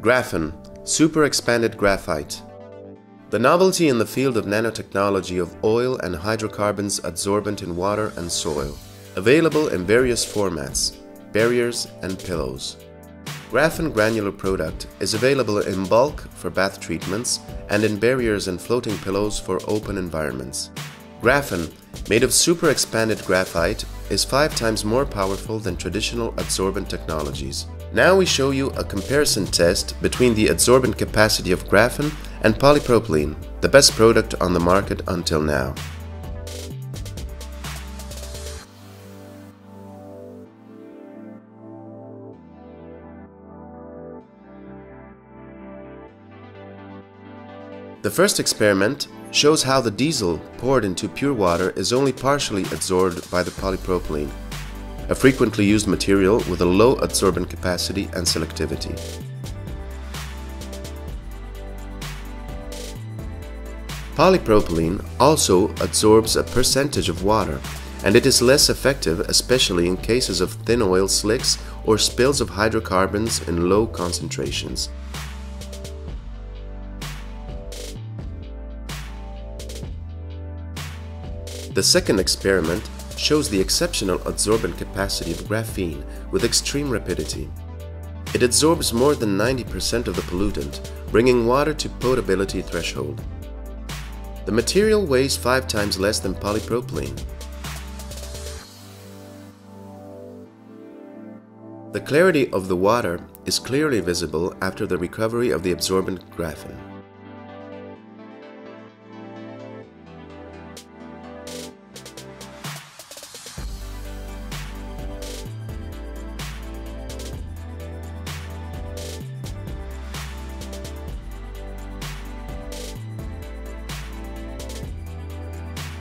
Graphene, super expanded graphite. The novelty in the field of nanotechnology of oil and hydrocarbons adsorbent in water and soil. Available in various formats, barriers and pillows. Graphene granular product is available in bulk for bath treatments and in barriers and floating pillows for open environments. Graphene, made of super expanded graphite, is five times more powerful than traditional adsorbent technologies. Now we show you a comparison test between the adsorbent capacity of graphene and polypropylene, the best product on the market until now. The first experiment shows how the diesel poured into pure water is only partially adsorbed by the polypropylene, a frequently used material with a low adsorbent capacity and selectivity. Polypropylene also adsorbs a percentage of water, and it is less effective especially in cases of thin oil slicks or spills of hydrocarbons in low concentrations. The second experiment shows the exceptional adsorbent capacity of graphene with extreme rapidity. It adsorbs more than 90% of the pollutant, bringing water to potability threshold. The material weighs 5 times less than polypropylene. The clarity of the water is clearly visible after the recovery of the absorbent graphene.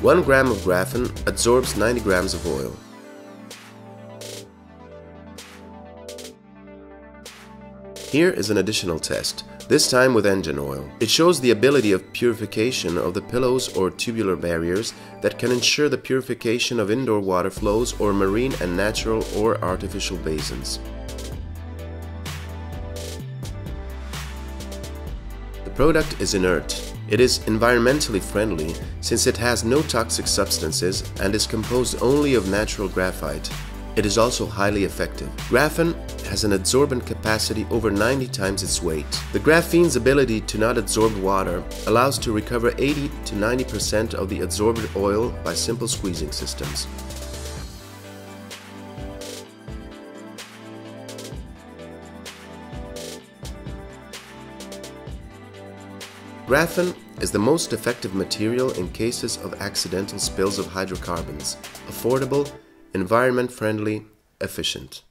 One gram of graphene absorbs 90 grams of oil. Here is an additional test, this time with engine oil. It shows the ability of purification of the pillows or tubular barriers that can ensure the purification of indoor water flows or marine and natural or artificial basins. The product is inert, it is environmentally friendly since it has no toxic substances and is composed only of natural graphite. It is also highly effective. Graphene has an adsorbent capacity over 90 times its weight. The graphene's ability to not absorb water allows to recover 80 to 90% of the adsorbed oil by simple squeezing systems. Graphene is the most effective material in cases of accidental spills of hydrocarbons, affordable, environment friendly, efficient.